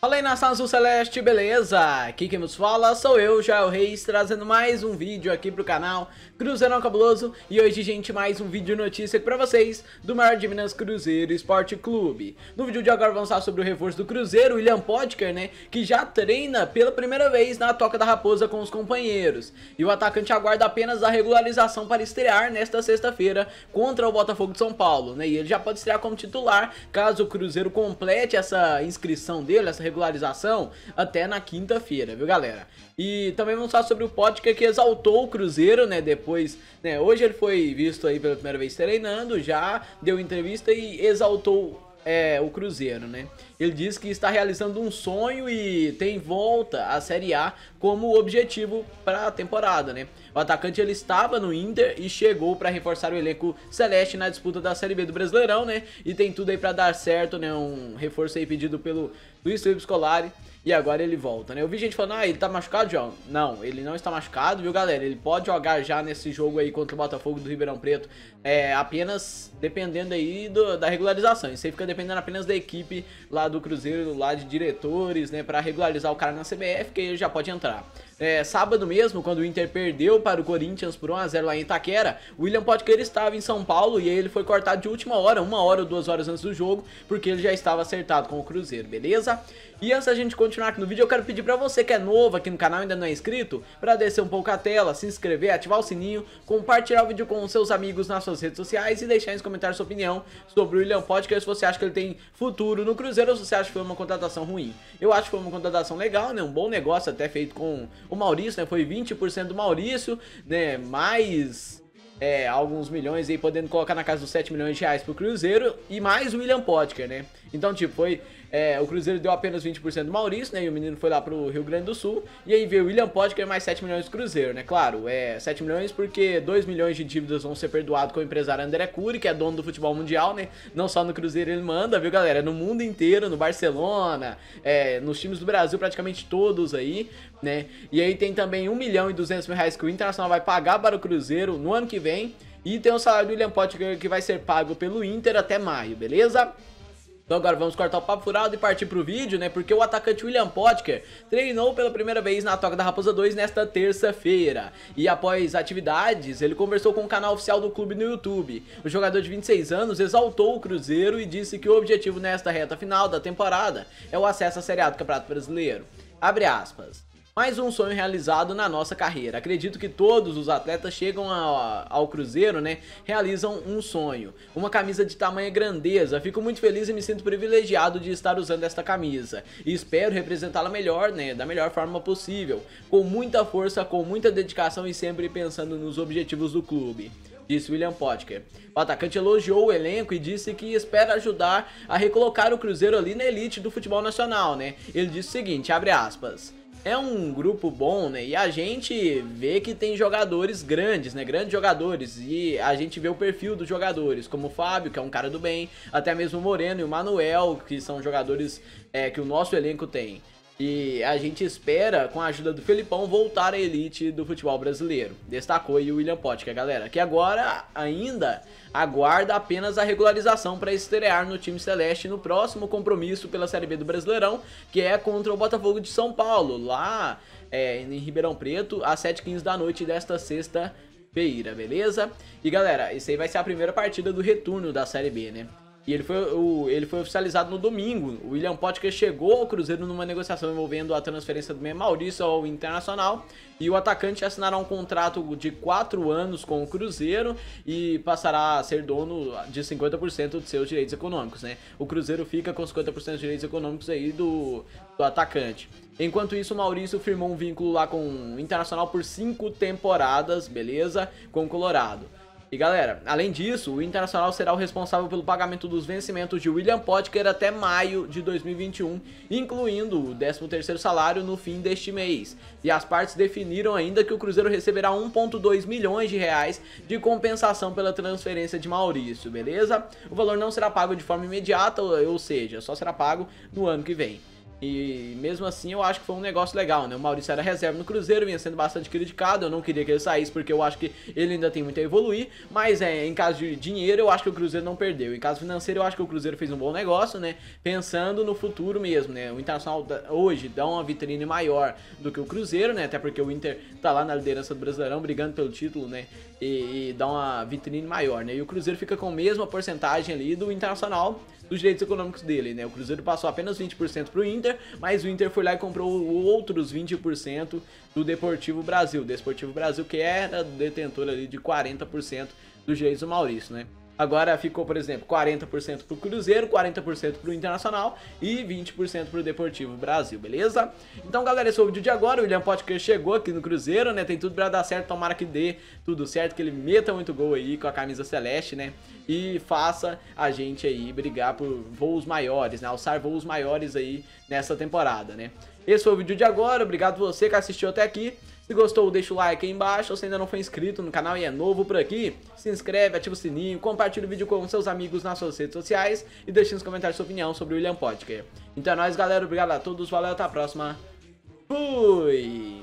Fala aí nação azul celeste, beleza? Aqui quem nos fala sou eu, Jael Reis, trazendo mais um vídeo aqui pro canal Cruzeirão Cabuloso E hoje, gente, mais um vídeo notícia pra vocês do maior de Minas Cruzeiro Esporte Clube No vídeo de agora vamos falar sobre o reforço do Cruzeiro, William Podker, né? Que já treina pela primeira vez na Toca da Raposa com os companheiros E o atacante aguarda apenas a regularização para estrear nesta sexta-feira contra o Botafogo de São Paulo, né? E ele já pode estrear como titular caso o Cruzeiro complete essa inscrição dele, essa regularização até na quinta-feira, viu galera? E também vamos falar sobre o Potker que exaltou o Cruzeiro, né, depois, né, hoje ele foi visto aí pela primeira vez treinando, já deu entrevista e exaltou é, o Cruzeiro, né? Ele diz que está realizando um sonho e tem volta à Série A como objetivo para a temporada, né? O atacante ele estava no Inter e chegou para reforçar o elenco celeste na disputa da Série B do Brasileirão, né? E tem tudo aí para dar certo, né? Um reforço aí pedido pelo Luiz Felipe Scolari e agora ele volta, né? Eu vi gente falando, ah, ele tá machucado, João. Não, ele não está machucado, viu, galera? Ele pode jogar já nesse jogo aí contra o Botafogo do Ribeirão Preto, é, apenas dependendo aí do, da regularização. Isso aí fica dependendo apenas da equipe lá do Cruzeiro, lá de diretores, né? Pra regularizar o cara na CBF, que ele já pode entrar. É, sábado mesmo, quando o Inter perdeu para o Corinthians por 1x0 lá em Itaquera, o William Potker estava em São Paulo e aí ele foi cortado de última hora, uma hora ou duas horas antes do jogo, porque ele já estava acertado com o Cruzeiro, beleza? E antes da gente continuar aqui no vídeo, eu quero pedir pra você que é novo aqui no canal e ainda não é inscrito, pra descer um pouco a tela, se inscrever, ativar o sininho, compartilhar o vídeo com seus amigos nas suas redes sociais e deixar nos comentários sua opinião sobre o William Potker, se você acha que ele tem futuro no Cruzeiro ou se você acha que foi uma contratação ruim. Eu acho que foi uma contratação legal, né? Um bom negócio até feito com o Maurício, né? Foi 20% do Maurício, né? Mais é, alguns milhões aí, podendo colocar na casa dos 7 milhões de reais pro Cruzeiro e mais o William Potker, né? Então, tipo, foi é, o Cruzeiro deu apenas 20% do Maurício, né? E o menino foi lá pro Rio Grande do Sul. E aí veio o William Potker mais 7 milhões do Cruzeiro, né? Claro, é 7 milhões porque 2 milhões de dívidas vão ser perdoados com o empresário André Cury, que é dono do futebol mundial, né? Não só no Cruzeiro ele manda, viu, galera? No mundo inteiro, no Barcelona, é, nos times do Brasil, praticamente todos aí, né? E aí tem também 1 milhão e 200 mil reais que o Internacional vai pagar para o Cruzeiro no ano que vem. E tem o salário do William Potker que vai ser pago pelo Inter até maio, beleza? Então agora vamos cortar o papo furado e partir pro vídeo, né? Porque o atacante William Potker treinou pela primeira vez na Toca da Raposa 2 nesta terça-feira. E após atividades, ele conversou com o canal oficial do clube no YouTube. O jogador de 26 anos exaltou o Cruzeiro e disse que o objetivo nesta reta final da temporada é o acesso à Série A do Campeonato Brasileiro. Abre aspas. Mais um sonho realizado na nossa carreira. Acredito que todos os atletas chegam ao, ao Cruzeiro, né? Realizam um sonho. Uma camisa de tamanha grandeza. Fico muito feliz e me sinto privilegiado de estar usando esta camisa. E espero representá-la melhor, né? Da melhor forma possível. Com muita força, com muita dedicação e sempre pensando nos objetivos do clube disse William Potker. O atacante elogiou o elenco e disse que espera ajudar a recolocar o Cruzeiro ali na elite do futebol nacional, né? Ele disse o seguinte, abre aspas é um grupo bom, né? E a gente vê que tem jogadores grandes, né? Grandes jogadores. E a gente vê o perfil dos jogadores, como o Fábio, que é um cara do bem, até mesmo o Moreno e o Manuel, que são jogadores é, que o nosso elenco tem. E a gente espera, com a ajuda do Felipão, voltar à elite do futebol brasileiro. Destacou o William Potker, galera. Que agora ainda aguarda apenas a regularização para estrear no time celeste no próximo compromisso pela Série B do Brasileirão, que é contra o Botafogo de São Paulo, lá é, em Ribeirão Preto, às 7h15 da noite desta sexta-feira, beleza? E galera, isso aí vai ser a primeira partida do retorno da Série B, né? E ele foi, o, ele foi oficializado no domingo. O William Potker chegou ao Cruzeiro numa negociação envolvendo a transferência do Maurício ao Internacional. E o atacante assinará um contrato de 4 anos com o Cruzeiro e passará a ser dono de 50% de seus direitos econômicos, né? O Cruzeiro fica com 50% dos direitos econômicos aí do, do atacante. Enquanto isso, o Maurício firmou um vínculo lá com o Internacional por 5 temporadas, beleza? Com o Colorado. E galera, além disso, o Internacional será o responsável pelo pagamento dos vencimentos de William Potker até maio de 2021, incluindo o 13º salário no fim deste mês. E as partes definiram ainda que o Cruzeiro receberá 1.2 milhões de reais de compensação pela transferência de Maurício, beleza? O valor não será pago de forma imediata, ou seja, só será pago no ano que vem. E mesmo assim eu acho que foi um negócio legal, né? O Maurício era reserva no Cruzeiro, vinha sendo bastante criticado. Eu não queria que ele saísse porque eu acho que ele ainda tem muito a evoluir. Mas é, em caso de dinheiro, eu acho que o Cruzeiro não perdeu. Em caso financeiro, eu acho que o Cruzeiro fez um bom negócio, né? Pensando no futuro mesmo, né? O Internacional hoje dá uma vitrine maior do que o Cruzeiro, né? Até porque o Inter tá lá na liderança do Brasileirão brigando pelo título, né? E, e dá uma vitrine maior, né? E o Cruzeiro fica com a mesma porcentagem ali do Internacional dos direitos econômicos dele, né? O Cruzeiro passou apenas 20% pro Inter, mas o Inter foi lá e comprou outros 20% do Deportivo Brasil. Deportivo Brasil que era detentor ali de 40% dos direitos do Maurício, né? Agora ficou, por exemplo, 40% pro Cruzeiro, 40% pro Internacional e 20% pro Deportivo Brasil, beleza? Então, galera, esse foi o vídeo de agora. O William Potker chegou aqui no Cruzeiro, né? Tem tudo pra dar certo, tomara que dê tudo certo, que ele meta muito gol aí com a camisa celeste, né? E faça a gente aí brigar por voos maiores, né? Alçar voos maiores aí nessa temporada, né? Esse foi o vídeo de agora, obrigado você que assistiu até aqui. Se gostou, deixa o like aí embaixo. Se ainda não foi inscrito no canal e é novo por aqui, se inscreve, ativa o sininho, compartilha o vídeo com seus amigos nas suas redes sociais e deixe nos comentários sua opinião sobre o William Podcast. Então é nóis, galera. Obrigado a todos. Valeu, até a próxima. Fui!